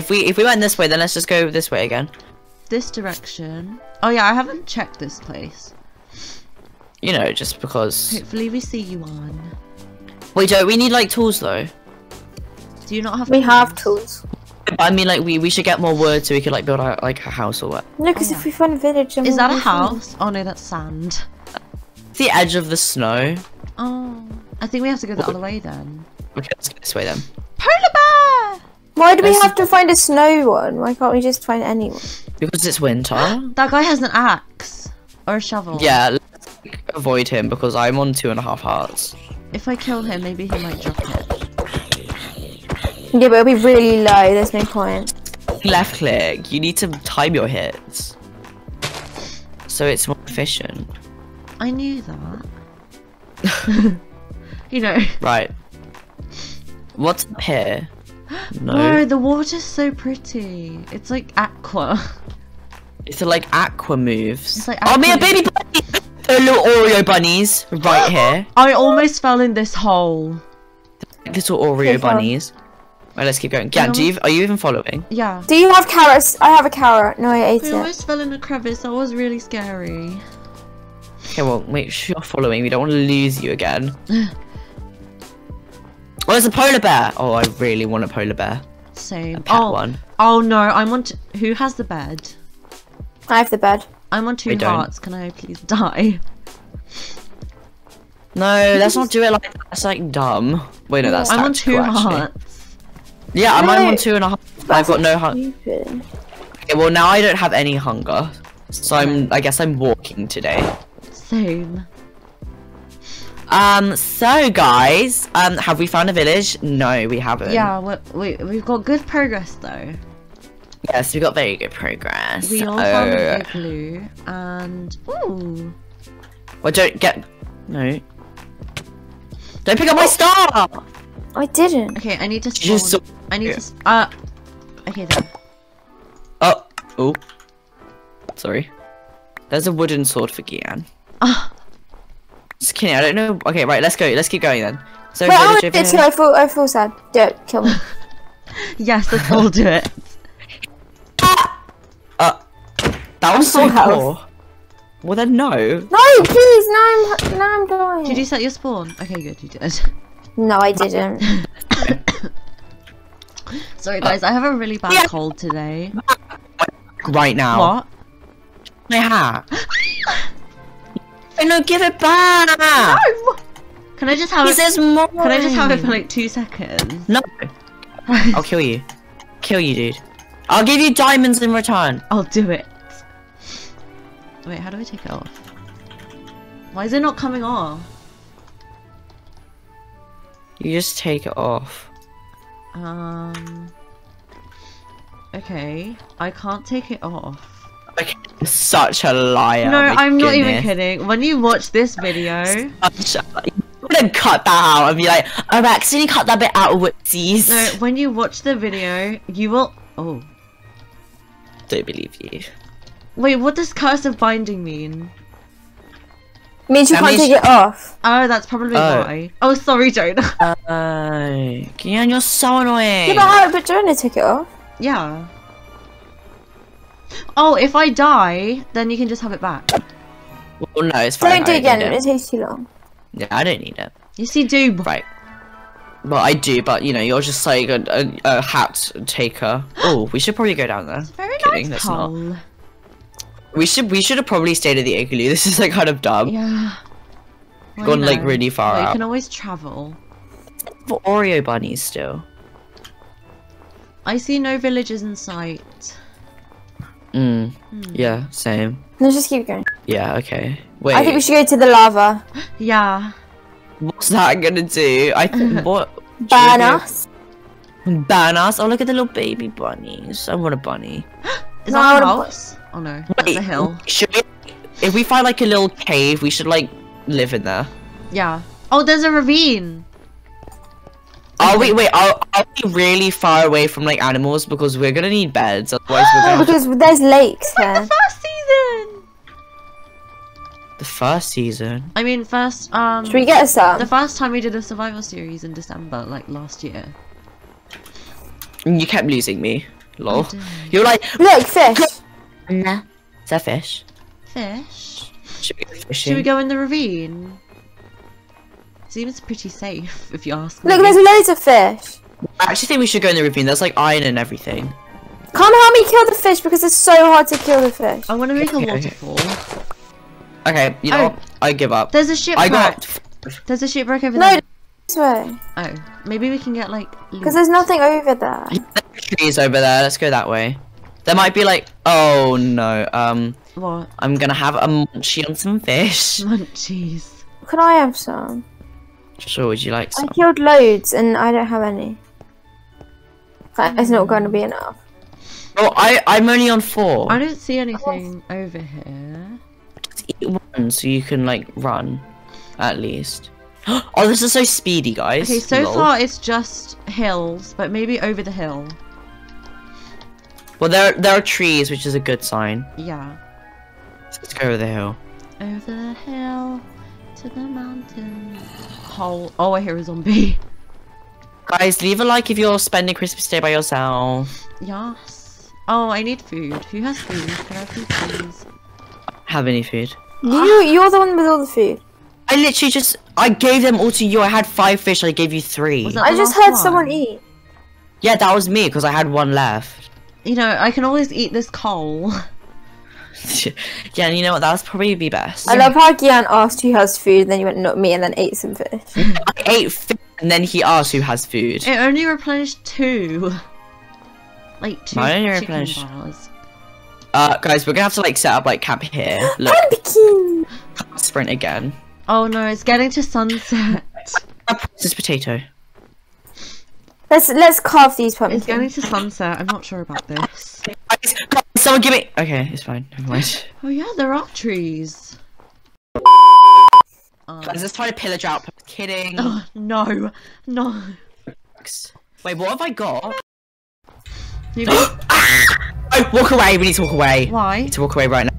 if we if we went this way, then let's just go this way again. This direction. Oh yeah, I haven't checked this place. You know, just because. Hopefully we see you on. Wait, Joe, we need like tools though. Do you not have? We have tools. I mean, like we we should get more wood so we could like build our, like a house or what. No, because oh, if we find a village, then Is that a be fine. house? Oh no, that's sand. It's the edge of the snow. Oh, I think we have to go the other way then. Okay, let's go this way then. Polar bear! Why do we Let's- have to find a snow one? Why can't we just find anyone? Because it's winter. That guy has an axe or a shovel. yeah, let's avoid him because I'm on two and a half hearts. If I kill him, maybe he might drop it. Yeah, but it'll be really low. There's no point. Left click. You need to time your hits. So it's more efficient. I knew that. you know. Right. What's up here? No. Oh, the water's so pretty. It's like aqua. It's like aqua moves. It's like oh, me a baby bunny! The little Oreo bunnies right here. I almost fell in this hole. Little Oreo Okay, bunnies. Right, let's keep going. Yeah, do you are you even following? Yeah. Do you have carrots? I have a carrot. No, I ate I it. almost fell in a crevice. That was really scary. Okay, well, make sure you're following. We don't want to lose you again. oh, there's a polar bear. Oh, I really want a polar bear. Same. A pet oh, one. oh no, I'm on. Who has the bed? I have the bed. I'm on two I don't. hearts. Can I please die? No, let's not do it like that. That's like dumb. Wait, no, that's I'm on two actually. hearts. Yeah, I'm, I'm No. on two and a half. I've got no hunger. Okay, well now I don't have any hunger, so I'm. I guess I'm walking today. Same. Um. So guys, um, have we found a village? No, we haven't. Yeah, we, we we've got good progress though. Yes, we got very good progress. We all found a an igloo and ooh. Well, don't get. No. Don't pick up my star. I didn't. Okay, I need to You just spawn. I need to. s- Uh. Okay then. Oh. Oh. Sorry. There's a wooden sword for Gian. Ah. Just kidding. I don't know. Okay, right. Let's go. Let's keep going then. So Wait, I village want over too. I feel, I feel sad. Do it. Kill me. Yes, let's all do it. Uh, that was so full health. poor. Well then, no. No, please. Now I'm, now I'm dying. Did you set your spawn? Okay, good, you did. No, I didn't. Sorry guys, I have a really bad Yeah. cold today. Right now. What? My hat. no, give it back. No! Can I just have He it? says more. Can I just have it for like two seconds? No. I'll kill you. Kill you, dude. I'll give you diamonds in return. I'll do it. Wait, how do I take it off? Why is it not coming off? You just take it off. Um. Okay, I can't take it off. Okay, such a liar. no, I'm not even kidding. When you watch this video, Such a- You wouldn't cut that out and be like, oh, I accidentally cut that bit out of whoopsies. no, when you watch the video, you will. Oh, Don't believe you. wait, what does curse of binding mean? means you That can't means- take it off. Oh, that's probably Oh. why. Oh, sorry, Jonah. Oh, Gian, you're so annoying. Yeah, but how? But Jonah took it off. yeah. Oh, if I die, then you can just have it back. Well, no, it's fine. Don't do it again. need It takes too long. Yeah, I don't need it. Yes, you do. Right. Well, I do, but you know, you're just like a, a, a hat taker. Oh, we should probably go down there. Very Kidding, nice that's not. hole. We should we should have probably stayed at the igloo. This is like kind of dumb. Yeah. Well, Gone you like really far Well, you can always travel. For Oreo bunnies still. I see no villages in sight. Mm. Hmm. Yeah, same. Let's just keep going. Yeah, okay. Wait. I think we should go to the lava. Yeah. What's that gonna do? I think what Burn us. Ban us? Oh look at the little baby bunnies. I want a bunny. Is No, that I a wanna house? Oh no, that's a hill. Should we if we find like a little cave, we should like live in there. Yeah. Oh, there's a ravine. Are we wait, are, are we really far away from like animals? Because we're gonna need beds, otherwise we're gonna have to- because there's lakes here. First season. the first season. I mean, first um. Should we get us some? The first time we did a survival series in December, like last year. You kept losing me. Lol. You're like, Look, fish. nah. Is that fish? Fish. Should we go? Should we go in the ravine? Seems pretty safe, if you ask me. Look, there's loads of fish. I actually think we should go in the ravine. There's like iron and everything. Can't help me kill the fish because it's so hard to kill the fish. I want to make a Okay, okay. waterfall. Okay, you know Oh. what? I give up. There's a shipwreck. I got. There's a shipwreck over there. No, this way. Oh, maybe we can get like. Because there's nothing over there. trees over there. Let's go that way. There might be like. Oh no. Um, What? I'm gonna have a munchie on some fish. Munchies. Can I have some? Sure, would you like some? I killed loads and I don't have any. But It's not going to be mm. enough. Oh, I I'm only on four. I don't see anything over here. Just eat one so you can like run, at least. Oh, this is so speedy, guys. Okay, so Lol. far it's just hills, but maybe over the hill. Well, there there are trees, which is a good sign. Yeah. Let's go over the hill. Over the hill to the mountain. Hole. Oh, I hear a zombie. Guys, leave a like if you're spending Christmas Day by yourself. Yes. Oh, I need food. Who has food? Can I have food, please? Have any food? You, you're the one with all the food. I literally just I gave them all to you. I had five fish. I gave you three. I just heard one? someone eat. Yeah, that was me because I had one left. You know, I can always eat this coal. yeah, and you know what? That would probably be best. I love how Gian asked who has food, and then you went, not me, and then ate some fish. I ate fish, and then he asked who has food. It only replenished two. Like two Mine only chicken replenished- bars. Uh, guys, we're gonna have to like set up like camp here. Look, Pumpkin! sprint again. Oh no, it's getting to sunset. This potato. Let's let's carve these It's pumpkins. getting to sunset. I'm not sure about this. Guys, guys, someone give me. Okay, it's fine. Never mind. Oh yeah, there are trees. Let's try to pillage out. Kidding. oh no, no. Wait, what have I got? You Oh, walk away. We need to walk away. We Why? need to walk away right now.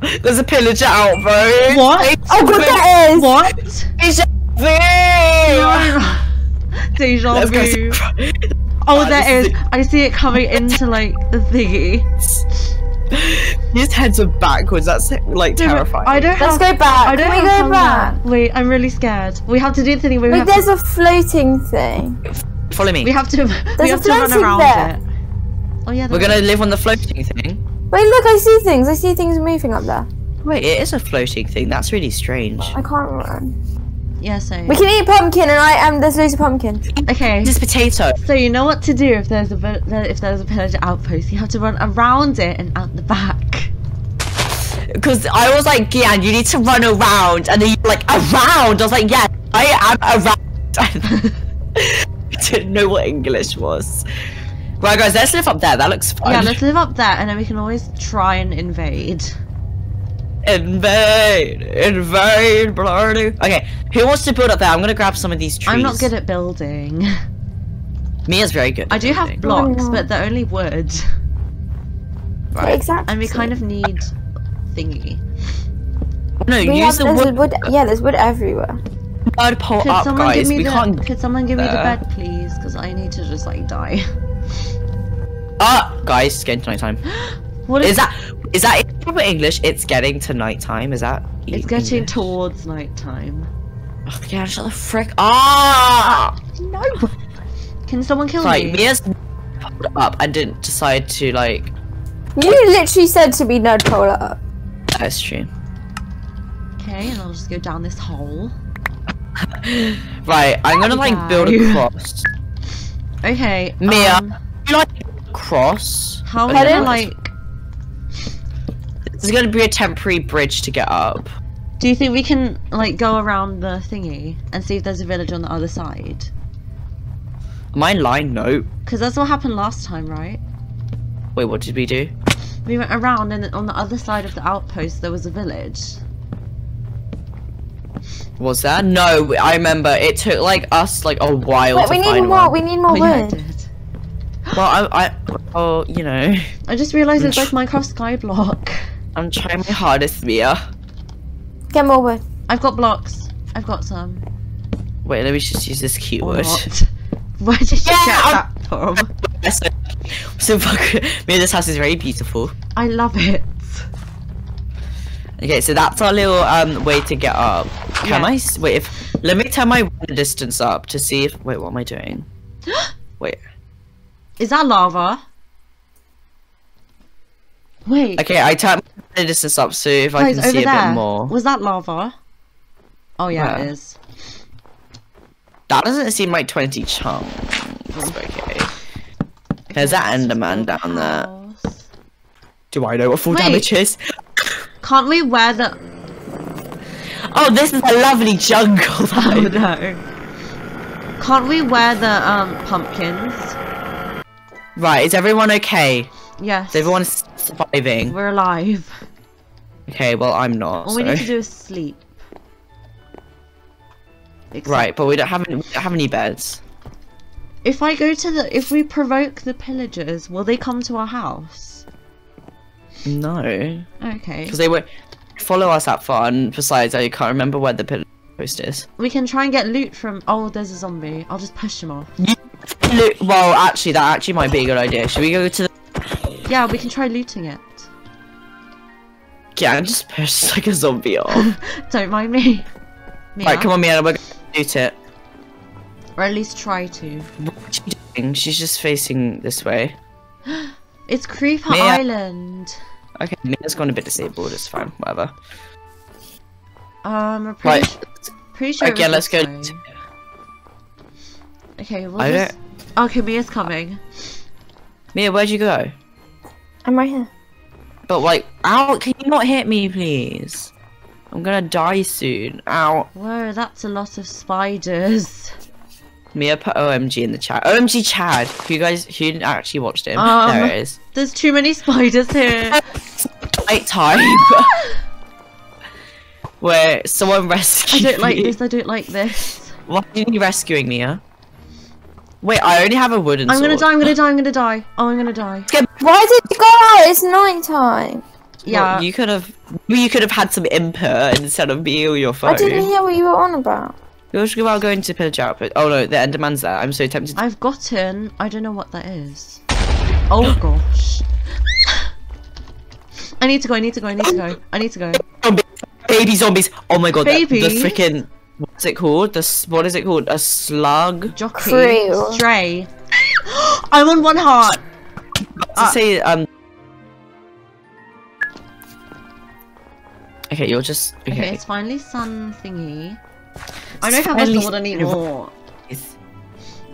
There's a pillager out, bro. What? Oh god, that is! What? It's a thing. Deja Let's vu. Oh, there is I see it coming into like the thingy. His heads are backwards. That's like No, terrifying. I don't Let's have. go back. I don't Can we have go hunger. back? Wait, I'm really scared. We have to do the thing where we Wait, there's to. a floating thing. Follow me. We have to. we There's have a to run floating around there. it. Oh yeah. We're gonna is. live on the floating thing. Wait, look, I see things. I see things moving up there. Wait, it is a floating thing. That's really strange. I can't run. Yeah. Same. We can eat pumpkin, and I am. There's loads of pumpkin. Okay. This potato. So you know what to do if there's a vi- if there's a pillager outpost. You have to run around it and out the back. Because I was like, yeah, you need to run around, and then you're like, around. I was like, yeah, I am around. I didn't know what English was. Right, guys, let's live up there. That looks fun. Yeah, let's live up there, and then we can always try and invade. invade, invade, bloody. Okay, who wants to build up there? I'm gonna grab some of these trees. I'm not good at building. Mia's very good. I at do have building. blocks, no. but they're only wood, Right. Exactly. and we kind of need thingy. No, We use have, the wood, wood. Yeah, there's wood everywhere. wood pole Could up, someone guys. give me We the? can't. Could someone give me the bed, please? Because I need to just like die. Ah, guys, it's getting to nighttime. What Is that is that in proper English? It's getting to nighttime. Is that? It's getting English? towards nighttime. Oh, yeah, shut the frick. Ah! No. Can someone kill Right, me? Mia's popped up and didn't decide to like. You literally said to be nerd polar up. That's true. Okay, and I'll just go down this hole. Right, I'm gonna like build a cross. Okay. Mia. um, You like cross? how am I Okay, gonna like? There's gonna be a temporary bridge to get up. Do you think we can like go around the thingy and see if there's a village on the other side? Am I in line? No. Because that's what happened last time, right? Wait, what did we do? We went around and on the other side of the outpost there was a village. Was there? No, I remember it took like us like a while Wait, to we need find more. one. We need more Oh yeah, I wood. Well, I, I, oh, you know, I just realised it's like Minecraft Skyblock. I'm trying my hardest, Mia. Get more wood. I've got blocks. I've got some. Wait, let me just use this Or keyword. not. Where did you Yeah, get I'm- that from? So fuck. Mia, this house is very beautiful. I love it. Okay, so that's our little um way to get up. Can Yeah. I s- wait? If let me turn my water distance up to see if. Wait, what am I doing? wait. Is that lava? Wait. Okay, I turned my distance up so if I can see a there. bit more. Was that lava? Oh yeah, Where? it is. That doesn't seem like 20 chunks. Okay. There's that Enderman build a down there. Do I know what full Wait. damage is? Can't we wear the? Oh, this is a lovely jungle. Oh though. no. Can't we wear the um pumpkins? Right, is everyone okay? Yes. Is everyone surviving? We're alive. Okay, well I'm not. All so. we need to do is sleep. Except Right, but we don't have any, we don't have any beds. If I go to the, if we provoke the pillagers, will they come to our house? No, Okay. because they won't follow us that far. And besides, I can't remember where the pillar post is. We can try and get loot from. Oh, there's a zombie. I'll just push him off. Look, well, actually, that actually might be a good idea. Should we go to the? Yeah, we can try looting it. Yeah, I just push like a zombie off. Don't mind me. Mia. right, come on, Miana, we're gonna loot it. Or at least try to. What's she doing? She's just facing this way. It's Creeper Mia. Island. Okay, Mia's gone a bit disabled. It's fine, whatever. Um, I'm pretty, Right. pretty sure. it Okay, let's go. to- Okay, we'll I just. Okay, Mia's coming. Mia, where'd you go? I'm right here. But like, ow! Can you not hit me, please? I'm gonna die soon. Ow! Whoa, that's a lot of spiders. Mia put OMG in the chat. OMG Chad. Who you guys who actually watched him? Um, there it is. There's too many spiders here. Night time. Where someone rescued I don't like me. this. I don't like this. Why are you rescuing Mia? Wait, I only have a wooden I'm gonna sword. die. I'm gonna die. I'm gonna die. Oh, I'm gonna die. Why did you go out? It's night time. Yeah. Well, you could have. You could have had some input instead of being on your phone. I didn't hear what you were on about. You should about going to pillage output. Oh no, the Enderman's there. I'm so tempted. I've gotten. I don't know what that is. Oh gosh. I need to go. I need to go. I need to go. I need to go. Zombies. Baby zombies. Oh my god. the- The, freaking. What's it called? The what is it called? A slug. Jockey. Crew. Stray. I'm on one heart. to Ah. say um. Okay, you're just Okay, okay. it's finally sun thingy. I don't have a sword anymore.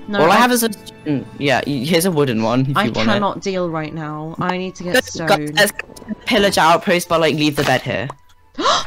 No, All I have is a mm, yeah. Here's a wooden one. If I you want cannot deal right now. I need to get it. Let's stone. let's go to the pillage outpost, but like leave the bed here.